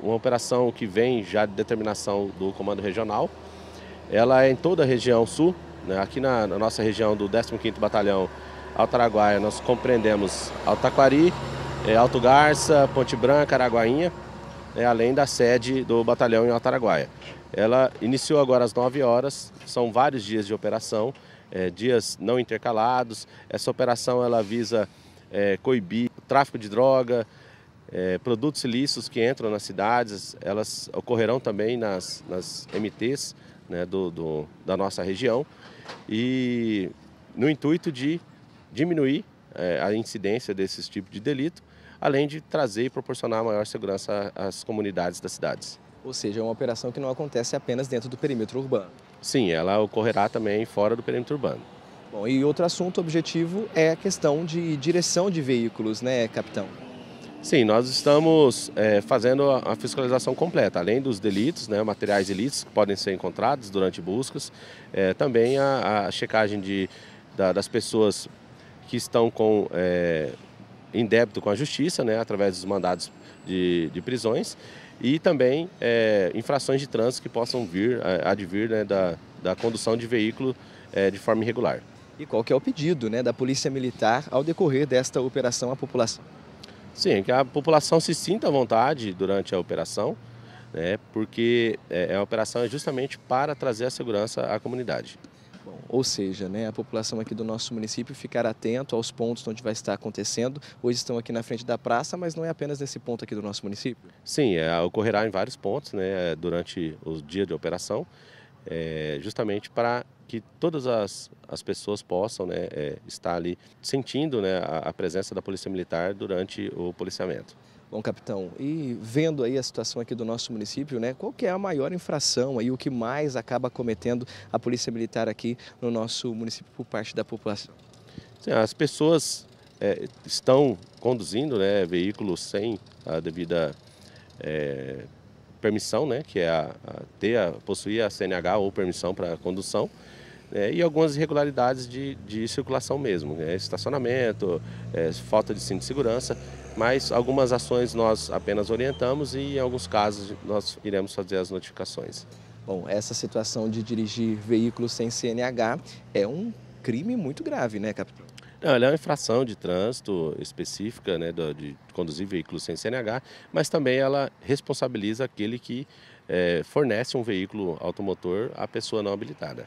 Uma operação que vem já de determinação do Comando Regional. Ela é em toda a região sul, né? aqui na, na, nossa região do 15º Batalhão Alto Araguaia nós compreendemos Altaquari, é, Alto Garça, Ponte Branca, Araguainha, é, além da sede do batalhão em Alto Araguaia. Ela iniciou agora às 9 horas, são vários dias de operação, é, dias não intercalados. Essa operação ela visa é, coibir o tráfico de droga, é, produtos ilícitos que entram nas cidades, elas ocorrerão também nas, nas MTs né, do, do, da nossa região e no intuito de diminuir é, a incidência desses tipos de delito, além de trazer e proporcionar maior segurança às comunidades das cidades. Ou seja, é uma operação que não acontece apenas dentro do perímetro urbano. Sim, ela ocorrerá também fora do perímetro urbano. Bom, e outro assunto objetivo é a questão de direção de veículos, né, capitão? Sim, nós estamos é, fazendo a fiscalização completa, além dos delitos, né, materiais ilícitos que podem ser encontrados durante buscas, é, também a, a checagem de, da, das pessoas que estão com, é, em débito com a justiça, né, através dos mandados de, de prisões, e também é, infrações de trânsito que possam vir, advir né, da, da condução de veículo é, de forma irregular. E qual que é o pedido né, da Polícia Militar ao decorrer desta operação à população? Sim, que a população se sinta à vontade durante a operação, né, porque é, a operação é justamente para trazer a segurança à comunidade. Bom, ou seja, né, a população aqui do nosso município ficar atento aos pontos onde vai estar acontecendo. Hoje estão aqui na frente da praça, mas não é apenas nesse ponto aqui do nosso município? Sim, é, ocorrerá em vários pontos né, durante o dia de operação, é, justamente para que todas as, as pessoas possam né, é, estar ali sentindo né, a, a presença da Polícia Militar durante o policiamento. Bom, capitão, e vendo aí a situação aqui do nosso município, né, qual que é a maior infração aí, o que mais acaba cometendo a Polícia Militar aqui no nosso município por parte da população? As pessoas é, estão conduzindo né, veículos sem a devida é, permissão, né, que é a, a ter, a, possuir a CNH ou permissão para condução, né, e algumas irregularidades de, de circulação mesmo, né, estacionamento, é, falta de cinto de segurança, mas algumas ações nós apenas orientamos e em alguns casos nós iremos fazer as notificações. Bom, essa situação de dirigir veículos sem CNH é um crime muito grave, né, capitão? Não, ela é uma infração de trânsito específica, né, de conduzir veículos sem CNH, mas também ela responsabiliza aquele que é, fornece um veículo automotor à pessoa não habilitada.